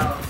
Wow.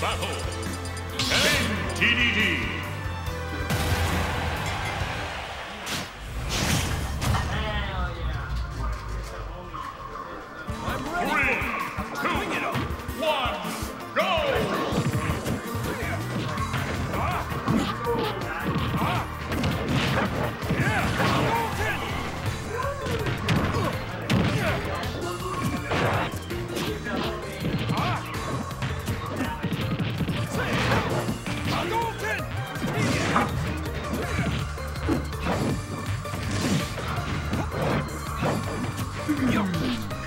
battle. End TDD. Three,